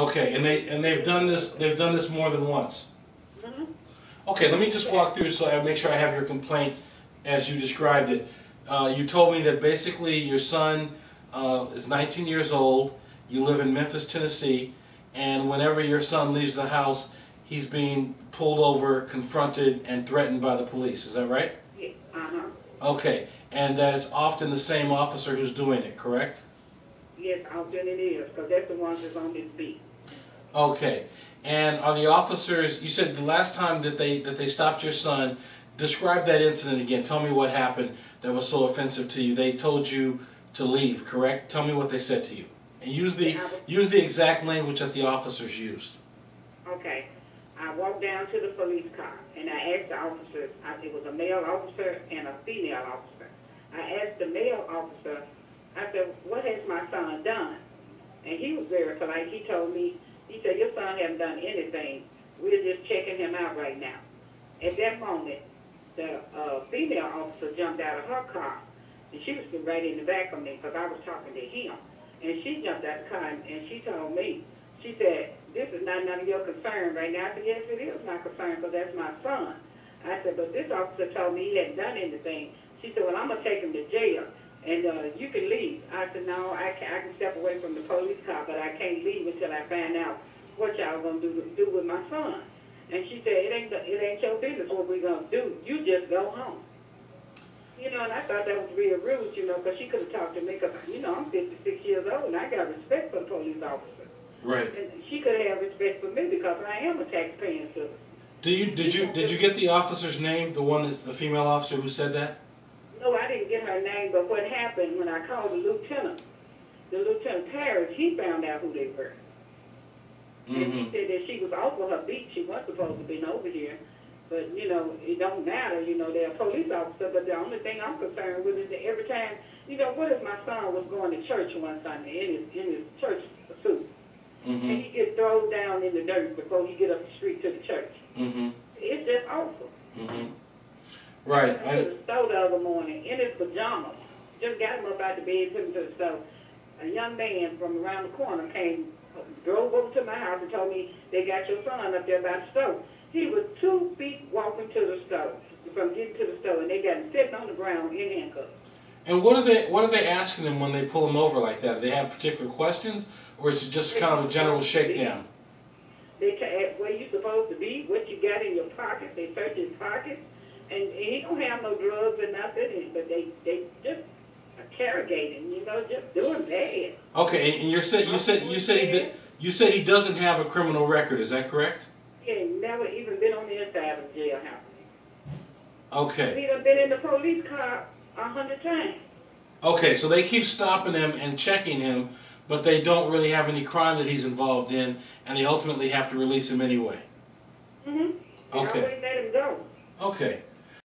Okay, and they, and they've done this, they've done this more than once? Mhm. Okay, let me just walk through so I make sure I have your complaint as you described it. Uh, you told me that basically your son, uh, is nineteen years old, you live in Memphis, Tennessee, and whenever your son leaves the house, he's being pulled over, confronted, and threatened by the police, is that right? Yeah, uh-huh. Okay, and that it's often the same officer who's doing it, correct? Yes, often it is, because that's the ones that's on this beat. Okay, and are the officers? You said the last time that they that they stopped your son. Describe that incident again. Tell me what happened that was so offensive to you. They told you to leave, correct? Tell me what they said to you, and use the use the exact language that the officers used. Okay. I walked down to the police car and I asked the officers, I, it was a male officer and a female officer. I asked the male officer, I said, what has my son done? And he was very polite. He told me, he said, your son hasn't done anything. We're just checking him out right now. At that moment, the uh, female officer jumped out of her car and she was right in the back of me because I was talking to him. And she jumped out the car and and she told me, she said, this is not none of your concern right now. I said, yes, it is my concern because that's my son. I said, but this officer told me he hadn't done anything. She said, well, I'm going to take him to jail and uh, you can leave. I said, no, I can, I can step away from the police car, but I can't leave until I find out what y'all going to do, do with my son. And she said, it ain't, it ain't your business what we're going to do. You just go home. You know, and I thought that was real rude, you know, because she could have talked to me because, you know, I'm 56 years old and I got respect for the police officer. Right. And she could have respect for me because I am a taxpaying citizen. Do you did you did you get the officer's name? The one that the female officer who said that? No, I didn't get her name, but what happened when I called the lieutenant, the lieutenant Paris, he found out who they were. And he Mm-hmm. said that she was off of her beat. She wasn't supposed to be over here. But, you know, it don't matter. You know, they're a police officer. But the only thing I'm concerned with is that every time, you know, what if my son was going to church one Sunday in his, in his church suit? Mm-hmm. And he gets thrown down in the dirt before he get up the street to the church. Mm-hmm. It's just awful. Mm-hmm. Right. I went to the store the other morning in his pajamas. Just got him up out the bed, took him to the store. A young man from around the corner came, drove over to my house and told me they got your son up there by the stove. He was two feet walking to the stove, from getting to the stove, and they got him sitting on the ground in handcuffs. And what are they what are they asking him when they pull him over like that? Do they have particular questions, or is it just kind of a general shakedown? They ask where you supposed to be, what you got in your pocket. They search his pockets, and, he don't have no drugs or nothing. But they they just interrogating, you know, just doing bad. Okay, and, you said you said you said he did, you said he doesn't have a criminal record. Is that correct? He ain't never even been on the inside of the jailhouse. Okay. He done been in the police car a hundred times. Okay, so they keep stopping him and checking him, but they don't really have any crime that he's involved in, and they ultimately have to release him anyway. Mm-hmm. Okay. Always let him go. Okay.